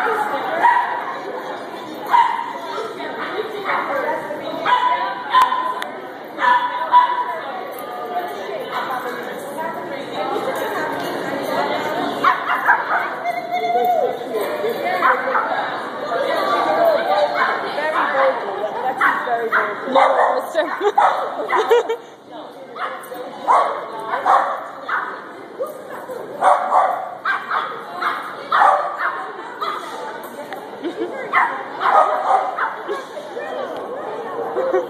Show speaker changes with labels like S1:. S1: Very vocal. that
S2: is very vocal.
S3: Mr. Ha ha ha!